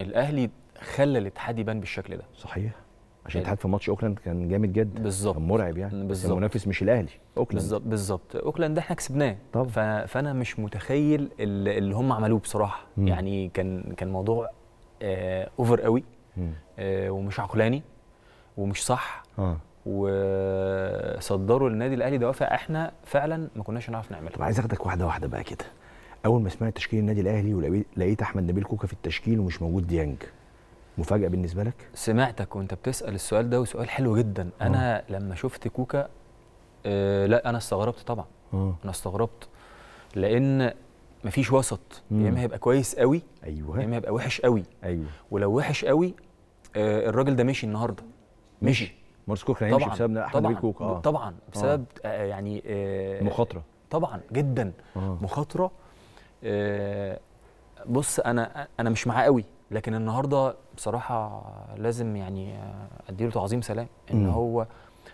الأهلي خلى الاتحاد يبان بالشكل ده. صحيح. عشان الاتحاد في ماتش أوكلاند كان جامد جدا. بالظبط. كان مرعب يعني. بالظبط. المنافس مش الأهلي أوكلاند. بالظبط بالظبط. أوكلاند ده إحنا كسبناه. طبعا. فأنا مش متخيل ال- اللي هم عملوه بصراحة. مم. يعني كان كان موضوع آه over قوي. آه ومش عقلاني. ومش صح. آه. وصدروا للنادي الأهلي دوافع إحنا فعلا ما كناش نعرف طب نعملها عايز أخدك واحدة واحدة بقى كده. أول ما سمعت تشكيل النادي الأهلي ولقيت أحمد نبيل كوكا في التشكيل ومش موجود ديانج مفاجأة بالنسبة لك؟ سمعتك وأنت بتسأل السؤال ده وسؤال حلو جدا. أنا لما شفت كوكا آه لا أنا استغربت طبعا. آه. أنا استغربت. لأن مفيش وسط. يا إما هيبقى كويس قوي يا أيوه إما هيبقى وحش قوي أيوه. ولو وحش قوي آه الراجل ده مشي النهارده. مشي. مارس كوكا هيمشي بسبب أحمد نبيل كوكا. آه. طبعا. بسبب آه. يعني آه مخاطرة. طبعا جدا. آه. مخاطرة آه بص أنا أنا مش معاه قوي لكن النهارده بصراحة لازم يعني آه، أديله تعظيم سلام إن مم. هو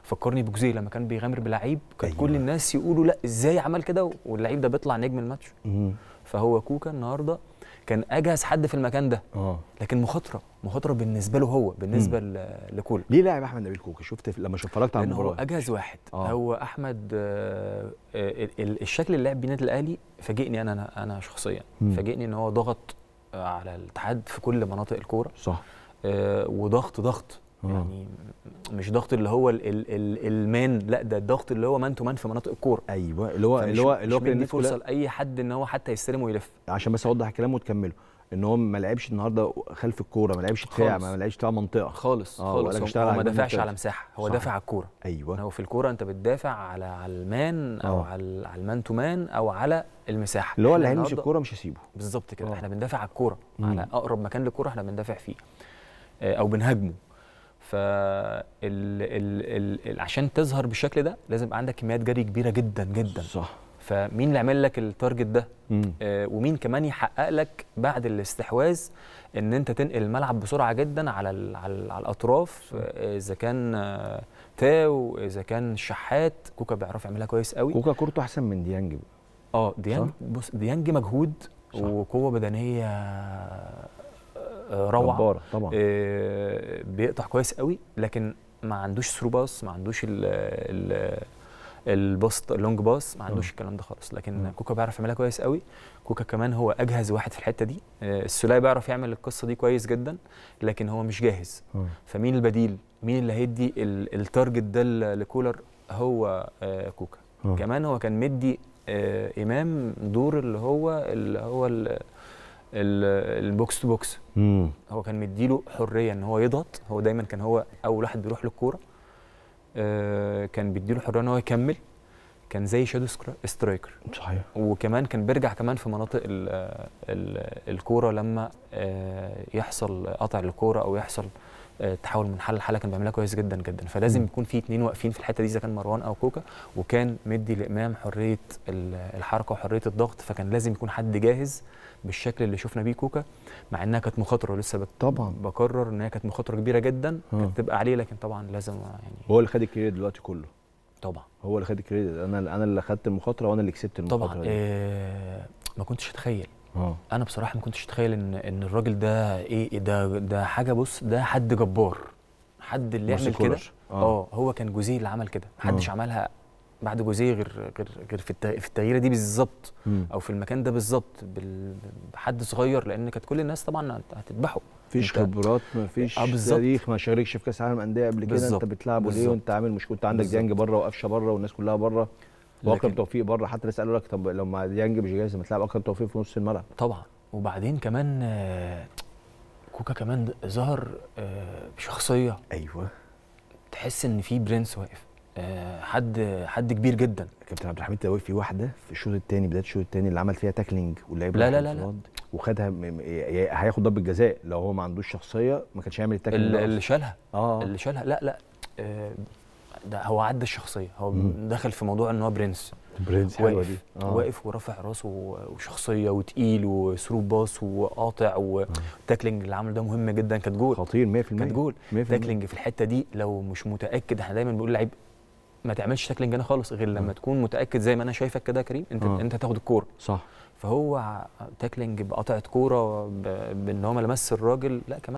فكرني بجوزيه لما كان بيغامر بلعيب كان أيوة. كل الناس يقولوا لا إزاي عمل كده واللعيب ده بيطلع نجم الماتش مم. فهو كوكا النهارده كان أجهز حد في المكان ده. آه. لكن مخاطرة مخاطرة بالنسبة له هو بالنسبة ل- لكولا ليه لاعب أحمد نبيل كوكا شفت لما اتفرجت على لأن هو المباراة. أجهز واحد. آه. هو أحمد آه، ال- الشكل اللي لعب بيه النادي الأهلي فاجئني أنا أنا شخصيا. فاجئني إن هو ضغط على الاتحاد في كل مناطق الكورة. صح. آه، وضغط ضغط. يعني مش ضغط اللي هو ال ال ال ال man لا ده الضغط اللي هو man to man في مناطق الكورة. أيوه اللي هو اللي هو اللي هو كان فرصة لأي حد إن هو حتى يستلم ويلف. عشان بس أوضح الكلام وتكمله. إن هو ما لعبش النهارده خلف الكورة ما لعبش دفاع. ما لعبش دفاع منطقة. خالص آه، خالص. هو- ما دافعش. على مساحة هو. دافع على الكورة. أيوه. هو في الكورة أنت بتدافع على على ال man أو آه. على على ال man to man أو على المساحة. اللي هو اللي النهاردة- الكورة مش هيسيبه. بالظبط كده. آه. إحنا بندافع على الكورة. على أقرب مكان للكورة إحنا بندافع فيه. آه، أو بنهاجمه. ف ال ال ال ال عشان تظهر بالشكل ده لازم يبقى عندك كميات جري كبيرة جدا جدا. صح. فمين اللي عمل لك ال target ده. آه، ومين كمان يحقق لك بعد الاستحواذ إن أنت تنقل الملعب بسرعة جدا على ال على, ال على الأطراف؟ آه، إذا كان آه، تاو إذا كان شحات كوكا بيعرف يعملها كويس قوي. كوكا كورته أحسن من ديانج. بقى. آه ديانج بص ديانج مجهود صح. وقوة بدنية آه، روعة. جبارة طبعا. آه، بيقطع كويس قوي لكن ما عندوش through pass ما عندوش ال ال الباص ال long pass ما عندوش الكلام ده خالص. لكن مم. كوكا بيعرف يعملها كويس قوي. كوكا كمان هو أجهز واحد في الحتة دي. آه، السوليه بيعرف يعمل القصة دي كويس جدا لكن هو مش جاهز. آه. فمين البديل؟ مين اللي هيدي ال- ال target ده لكولر هو آه، كوكا. آه. كمان هو كان مدي آه، إمام دور اللي هو اللي هو ال- ال- ال box to box مم. هو كان مديله حرية إن هو يضغط. هو دايما كان هو أول واحد بيروح للكورة. آه، كان بيديله حرية إن هو يكمل. كان زي shadow striker صحيح. وكمان كان بيرجع كمان في مناطق ال ال الكورة لما آه، يحصل قطع الكوره أو يحصل آه، تحول من حل لحل كان بيعملها كويس جدا جدا. فلازم. يكون في اتنين واقفين في الحتة دي إذا كان مروان أو كوكا وكان مدي لإمام حرية ال- الحركة وحرية الضغط. فكان لازم يكون حد جاهز بالشكل اللي شفنا بيه كوكا مع إنها كانت مخاطرة لسه طبعا. بكرر إن هي كانت مخاطرة كبيرة جدا. آه. كانت تبقى عليه لكن طبعا لازم يعني هو اللي خد الكريدت دلوقتي كله. طبعا. هو اللي خد الكريدت. أنا أنا اللي خدت المخاطرة وأنا اللي كسبت المخاطرة طبعا. دي. آه ما كنتش أتخيل. آه أنا بصراحة ما كنتش اتخيل إن إن الراجل ده إيه إيه ده ده حاجة بص ده حد جبار حد اللي يعمل كده. آه. آه هو كان جوزيه اللي عمل كده محدش آه. عملها بعد جوزيه غير غير غير في في التغييرة دي بالظبط. أو في المكان ده بالظبط بال- بحد صغير لأن كانت كل الناس طبعا هت- هتذبحه مفيش خبرات مفيش آه،. تاريخ ما شاركش في كأس العالم انديه قبل كده أنت. بتلعبه ليه. وأنت عامل مشكلة أنت عندك. ديانج بره وقفشة بره والناس كلها بره وأكرم توفيق بره حتى الناس قالوا لك طب لو مع ديانج مش جاهز ما تلعب أكرم توفيق في نص الملعب. طبعا. وبعدين كمان آه، كوكا كمان ظهر آه، بشخصية. أيوه. تحس إن في برنس واقف. آه، حد حد كبير جدا. كابتن عبد الحميد توفيق في واحدة في الشوط الثاني بداية الشوط الثاني اللي عمل فيها tackling واللعيبه لا، لا، لا، لا. وخدها هياخد ضربة جزاء لو هو ما عندوش شخصية ما كانش هيعمل ال tackling اللي. شالها. آه. اللي شالها. لا لا. ده هو عدى الشخصية. هو مم. دخل في موضوع إن هو برنس. برنس حلوة واقف دي. آه. واقف ورافع رأسه وشخصية وتقيل و through pass وقاطع وال tackling اللي عمله ده مهم جدا. كانت جول. خطير 100% كانت جول. 100% tackling في الحتة دي لو مش متأكد إحنا دايما بنقول لعيب ما تعملش tackling هنا خالص غير لما آه. تكون متأكد زي ما أنا شايفك كده يا كريم. أنت آه. أنت تاخد الكورة. صح. فهو tackling بقطعه كورة بإن هو ما لمس الراجل. لا كمان